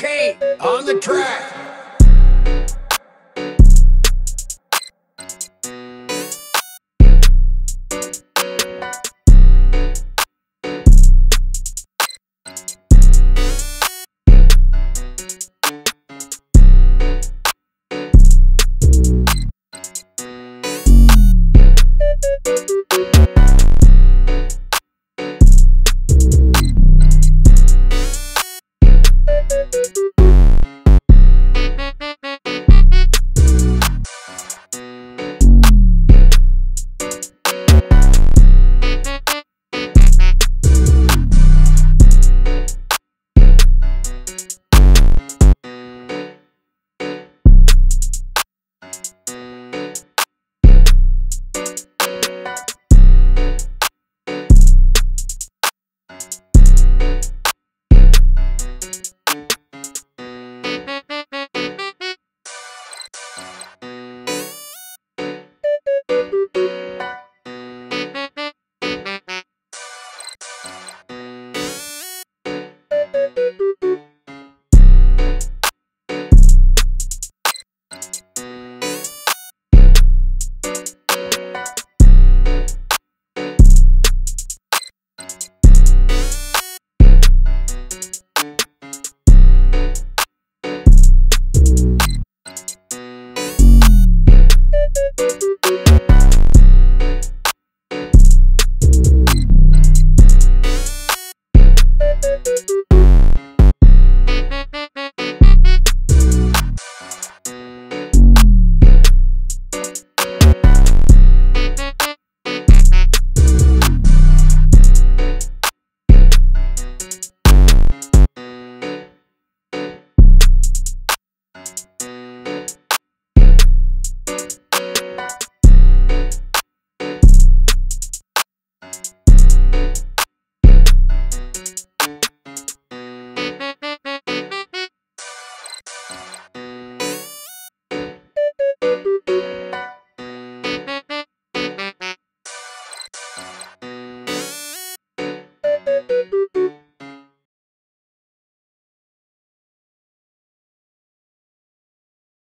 Kate on the track.